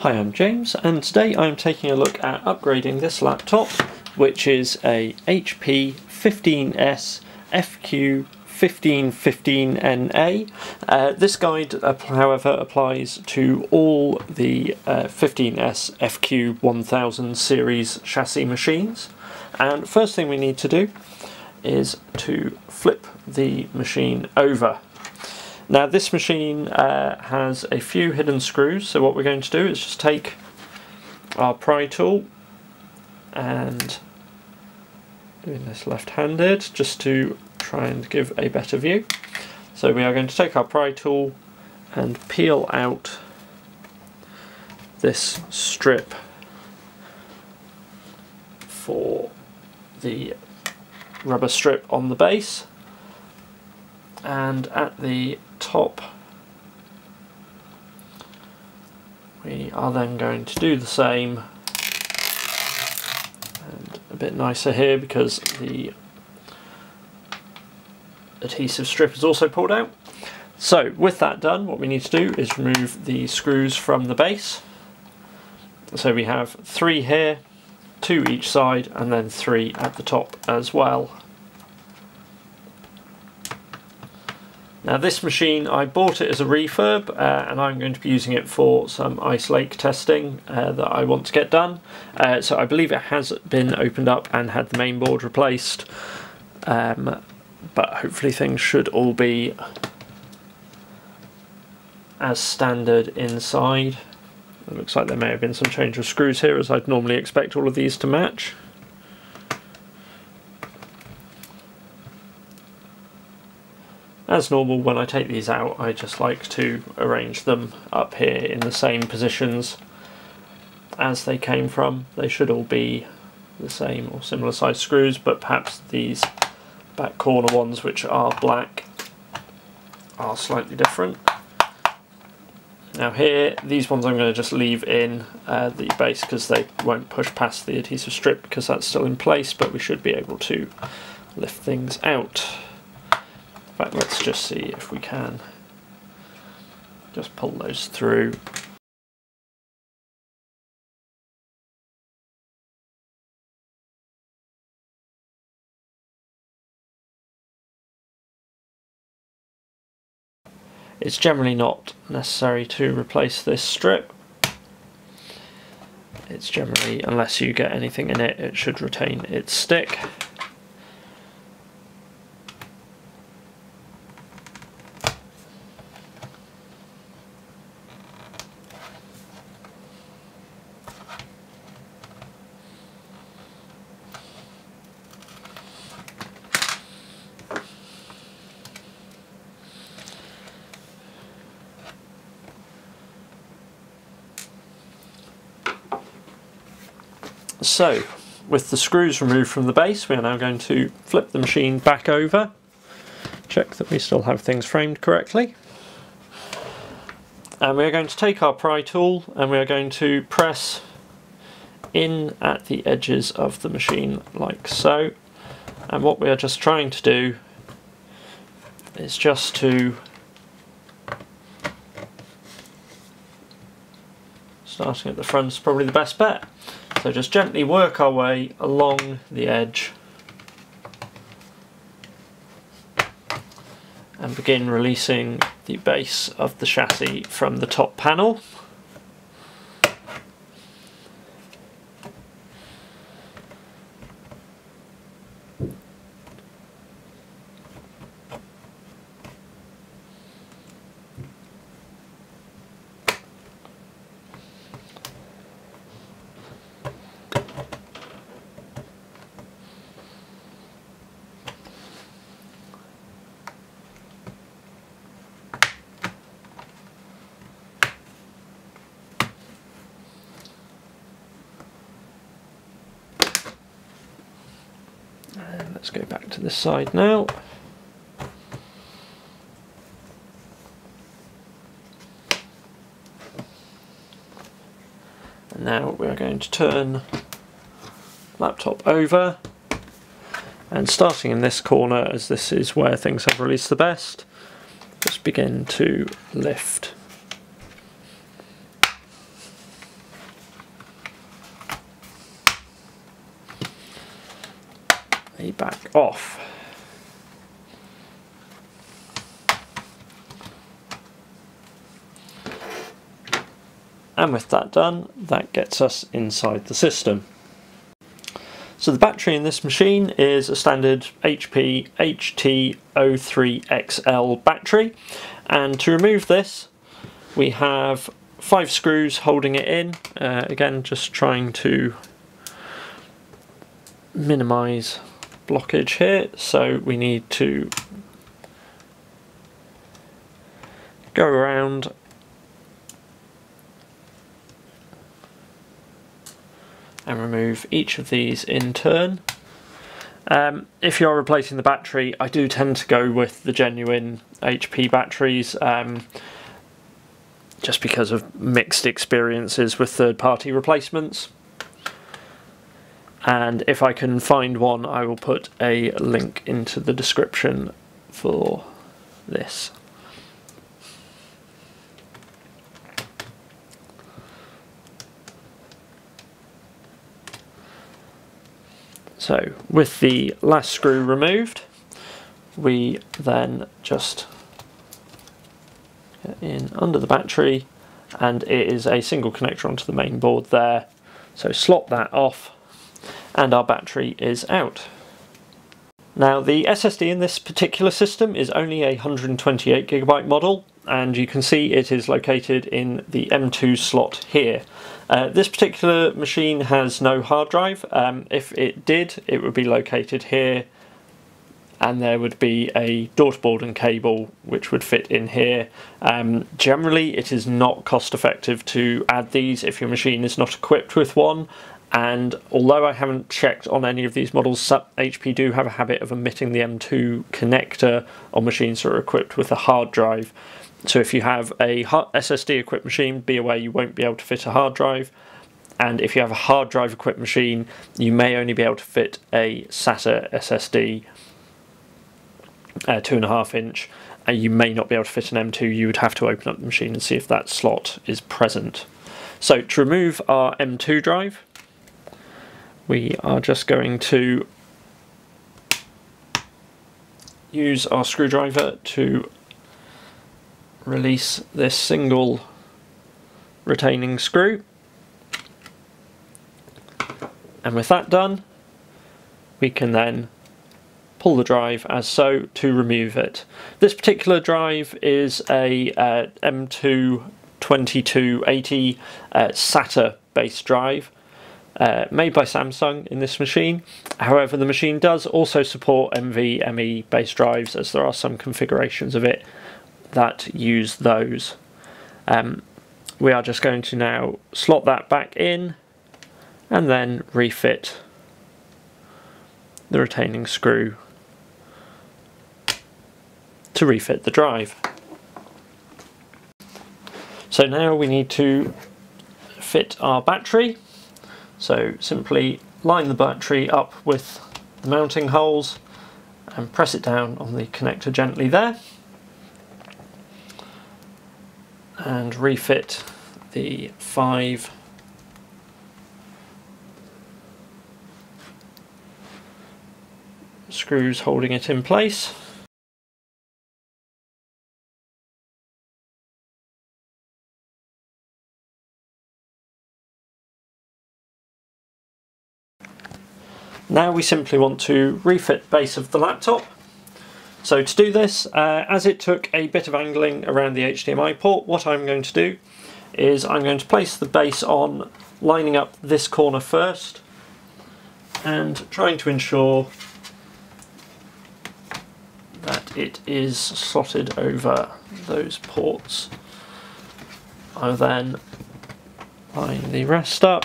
Hi, I'm James, and today I'm taking a look at upgrading this laptop, which is a HP 15S FQ 1515NA. Uh, this guide, uh, however, applies to all the uh, 15S FQ 1000 series chassis machines. And first thing we need to do is to flip the machine over. Now this machine uh, has a few hidden screws, so what we're going to do is just take our pry tool and doing this left-handed just to try and give a better view. So we are going to take our pry tool and peel out this strip for the rubber strip on the base and at the top we are then going to do the same and a bit nicer here because the adhesive strip is also pulled out. So with that done what we need to do is remove the screws from the base. So we have three here, two each side and then three at the top as well. Now this machine, I bought it as a refurb uh, and I'm going to be using it for some Ice Lake testing uh, that I want to get done. Uh, so I believe it has been opened up and had the main board replaced. Um, but hopefully things should all be as standard inside. It looks like there may have been some change of screws here as I'd normally expect all of these to match. As normal, when I take these out, I just like to arrange them up here in the same positions as they came from. They should all be the same or similar size screws, but perhaps these back corner ones, which are black, are slightly different. Now here, these ones I'm going to just leave in uh, the base because they won't push past the adhesive strip because that's still in place, but we should be able to lift things out fact, let's just see if we can just pull those through. It's generally not necessary to replace this strip. It's generally, unless you get anything in it, it should retain its stick. So, with the screws removed from the base, we are now going to flip the machine back over, check that we still have things framed correctly. And we are going to take our pry tool and we are going to press in at the edges of the machine like so. And what we are just trying to do is just to starting at the front is probably the best bet. So just gently work our way along the edge and begin releasing the base of the chassis from the top panel. Let's go back to this side now. And now we're going to turn laptop over and starting in this corner as this is where things have released the best just begin to lift back off. And with that done, that gets us inside the system. So the battery in this machine is a standard HP HT03XL battery. And to remove this, we have five screws holding it in. Uh, again, just trying to minimize blockage here. So we need to go around and remove each of these in turn. Um, if you're replacing the battery, I do tend to go with the genuine HP batteries um, just because of mixed experiences with third party replacements. And if I can find one, I will put a link into the description for this. So with the last screw removed, we then just get in under the battery and it is a single connector onto the main board there. So slot that off and our battery is out. Now the SSD in this particular system is only a 128GB model and you can see it is located in the M2 slot here. Uh, this particular machine has no hard drive. Um, if it did, it would be located here and there would be a daughterboard and cable which would fit in here. Um, generally, it is not cost effective to add these if your machine is not equipped with one. And although I haven't checked on any of these models, HP do have a habit of omitting the M2 connector on machines that are equipped with a hard drive. So if you have a SSD equipped machine, be aware you won't be able to fit a hard drive. And if you have a hard drive equipped machine, you may only be able to fit a SATA SSD, uh, two and a half inch, and you may not be able to fit an M2. You would have to open up the machine and see if that slot is present. So to remove our M2 drive, we are just going to use our screwdriver to release this single retaining screw and with that done we can then pull the drive as so to remove it. This particular drive is a uh, M2 2280 uh, SATA based drive uh, made by Samsung in this machine. However, the machine does also support NVMe based drives as there are some configurations of it that use those. Um, we are just going to now slot that back in and then refit the retaining screw to refit the drive. So now we need to fit our battery. So simply line the battery up with the mounting holes and press it down on the connector gently there. and refit the five screws holding it in place. Now we simply want to refit base of the laptop so to do this, uh, as it took a bit of angling around the HDMI port, what I'm going to do is I'm going to place the base on lining up this corner first and trying to ensure that it is slotted over those ports. I'll then line the rest up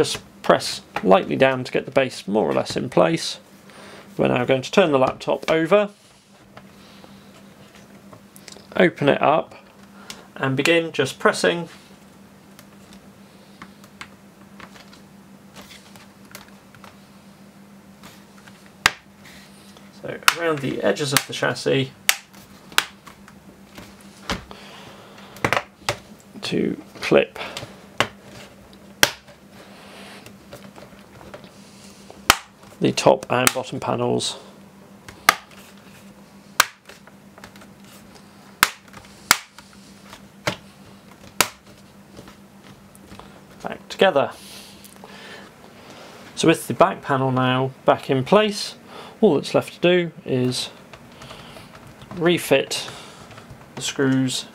just press lightly down to get the base more or less in place. We're now going to turn the laptop over, open it up and begin just pressing So around the edges of the chassis to clip the top and bottom panels back together. So with the back panel now back in place, all that's left to do is refit the screws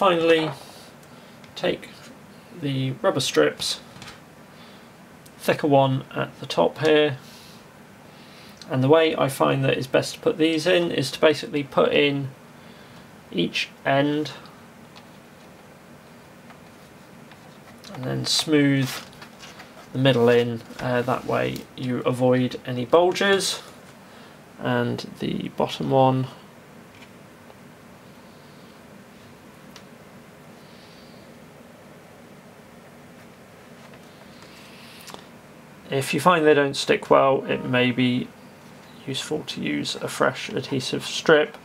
Finally, take the rubber strips, thicker one at the top here, and the way I find that it's best to put these in is to basically put in each end and then smooth the middle in uh, that way you avoid any bulges. And the bottom one If you find they don't stick well, it may be useful to use a fresh adhesive strip,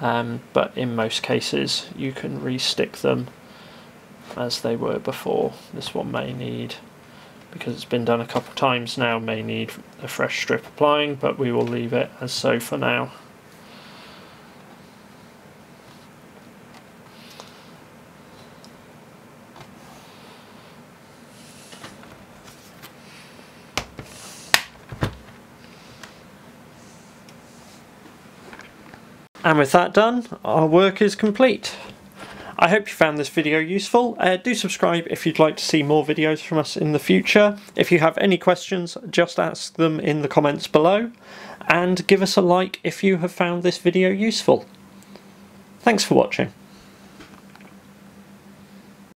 um, but in most cases you can re-stick them as they were before. This one may need, because it's been done a couple times now, may need a fresh strip applying, but we will leave it as so for now. And with that done, our work is complete. I hope you found this video useful. Uh, do subscribe if you'd like to see more videos from us in the future. If you have any questions, just ask them in the comments below. And give us a like if you have found this video useful. Thanks for watching.